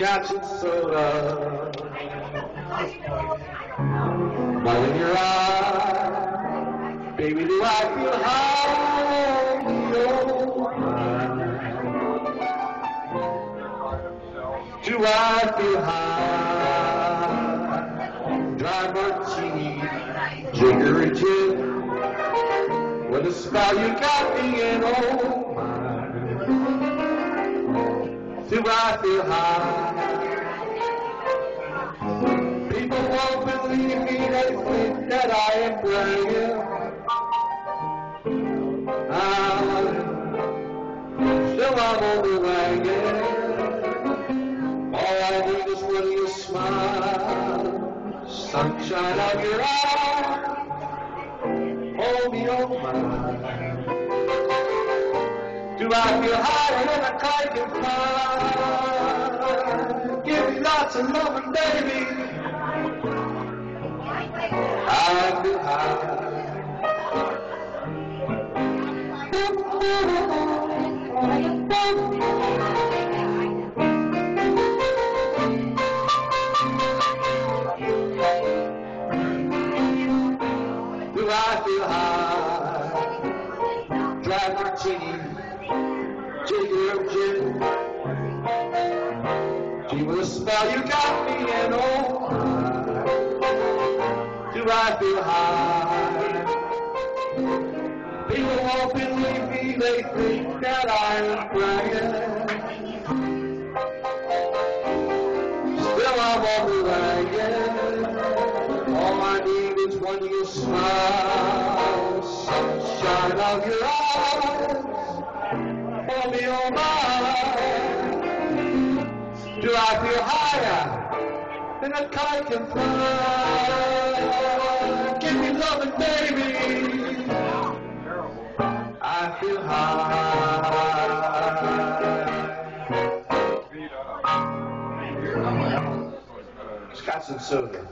scotch soda. Light in your eye, baby, do I feel high? Do I feel high? Dry martini, jigger and gin. What a spell you got me in, oh Do I feel high? People won't believe me, they think that I am bragging. Ah, still I'm on the wagon. All I need is one of your smile, sunshine of your eyes. Hold me on my Do I feel higher than a kite lots of loving, baby. Do I feel high? Dry martini, jigger Gee, with a spell you got me in, oh, do I feel high? People won't believe me, they think that I'm bragging. Still I'm on the wagon. All I need is one of your smiles, sunshine of your eyes. Hold me on mine. I feel higher than a kite can fly? Give me loving, baby. I feel high. Scotch and soda.